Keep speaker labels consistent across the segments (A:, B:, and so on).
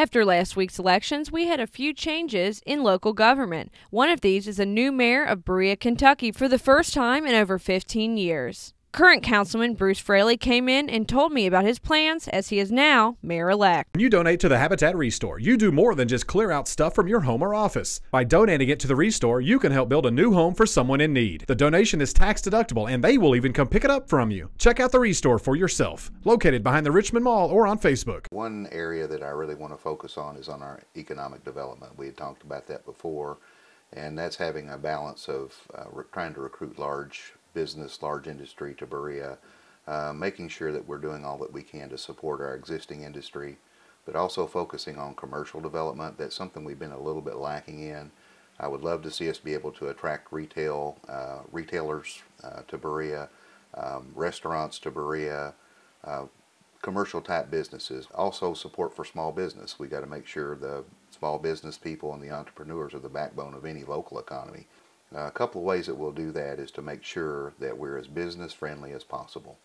A: After last week's elections, we had a few changes in local government. One of these is a new mayor of Berea, Kentucky for the first time in over 15 years. Current Councilman Bruce Fraley came in and told me about his plans as he is now mayor elect.
B: When you donate to the Habitat Restore, you do more than just clear out stuff from your home or office. By donating it to the Restore, you can help build a new home for someone in need. The donation is tax deductible and they will even come pick it up from you. Check out the Restore for yourself, located behind the Richmond Mall or on Facebook.
C: One area that I really want to focus on is on our economic development. We had talked about that before, and that's having a balance of uh, trying to recruit large business, large industry to Berea, uh, making sure that we're doing all that we can to support our existing industry, but also focusing on commercial development. That's something we've been a little bit lacking in. I would love to see us be able to attract retail uh, retailers uh, to Berea, um, restaurants to Berea, uh, commercial type businesses. Also support for small business. We got to make sure the small business people and the entrepreneurs are the backbone of any local economy. A couple of ways that we'll do that is to make sure that we're as business friendly as possible.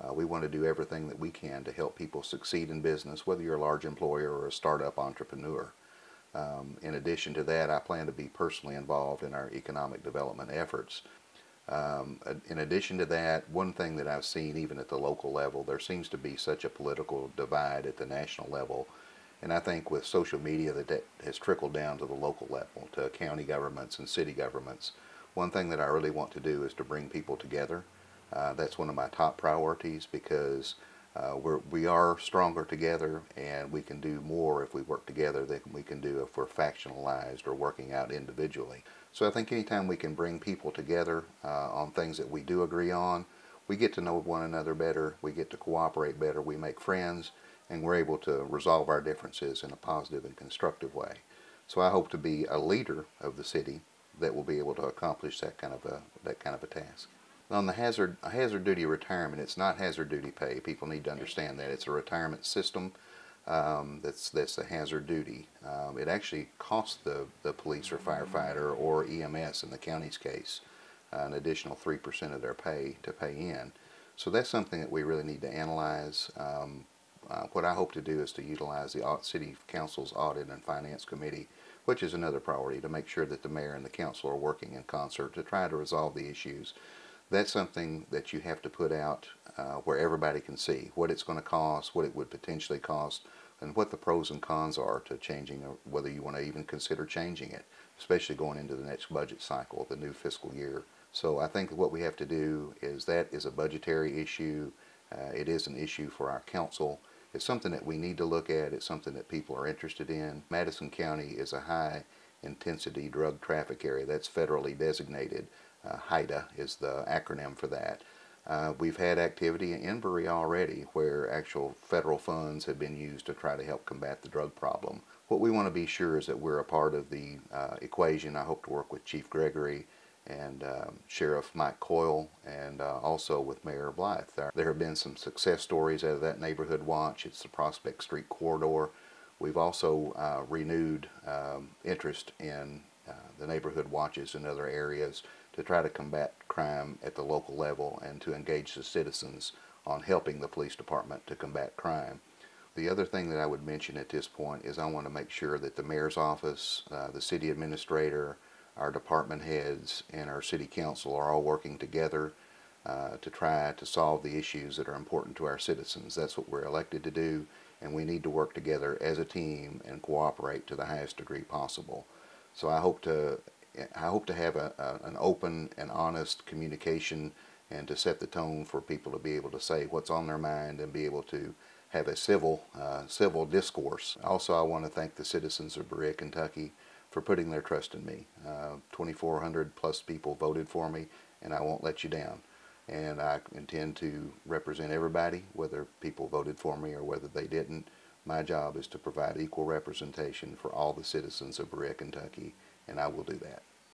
C: Uh, we want to do everything that we can to help people succeed in business, whether you're a large employer or a startup entrepreneur. Um, in addition to that, I plan to be personally involved in our economic development efforts. Um, in addition to that, one thing that I've seen even at the local level, there seems to be such a political divide at the national level and I think with social media that, that has trickled down to the local level, to county governments and city governments. One thing that I really want to do is to bring people together. Uh, that's one of my top priorities because uh, we're, we are stronger together and we can do more if we work together than we can do if we're factionalized or working out individually. So I think anytime we can bring people together uh, on things that we do agree on, we get to know one another better, we get to cooperate better, we make friends, and we're able to resolve our differences in a positive and constructive way. So I hope to be a leader of the city that will be able to accomplish that kind of a that kind of a task. On the hazard hazard duty retirement, it's not hazard duty pay. People need to understand that it's a retirement system um, that's that's a hazard duty. Um, it actually costs the the police or firefighter or EMS in the county's case uh, an additional three percent of their pay to pay in. So that's something that we really need to analyze. Um, uh, what I hope to do is to utilize the City Council's Audit and Finance Committee, which is another priority, to make sure that the mayor and the council are working in concert to try to resolve the issues. That's something that you have to put out uh, where everybody can see what it's going to cost, what it would potentially cost, and what the pros and cons are to changing, or whether you want to even consider changing it, especially going into the next budget cycle, the new fiscal year. So I think what we have to do is that is a budgetary issue. Uh, it is an issue for our council. It's something that we need to look at. It's something that people are interested in. Madison County is a high intensity drug traffic area that's federally designated. Uh, HIDTA is the acronym for that. Uh, we've had activity in Berea already where actual federal funds have been used to try to help combat the drug problem. What we want to be sure is that we're a part of the uh, equation. I hope to work with Chief Gregory and um, Sheriff Mike Coyle, and uh, also with Mayor Blythe. There, there have been some success stories out of that neighborhood watch. It's the Prospect Street corridor. We've also uh, renewed um, interest in uh, the neighborhood watches in other areas to try to combat crime at the local level and to engage the citizens on helping the police department to combat crime. The other thing that I would mention at this point is I want to make sure that the mayor's office, uh, the city administrator, our department heads and our city council are all working together uh, to try to solve the issues that are important to our citizens. That's what we're elected to do, and we need to work together as a team and cooperate to the highest degree possible. So I hope to I hope to have a, a, an open and honest communication and to set the tone for people to be able to say what's on their mind and be able to have a civil uh, civil discourse. Also, I want to thank the citizens of Berea, Kentucky for putting their trust in me. Uh, 2,400 plus people voted for me, and I won't let you down. And I intend to represent everybody, whether people voted for me or whether they didn't. My job is to provide equal representation for all the citizens of Berea, Kentucky, and I will do that.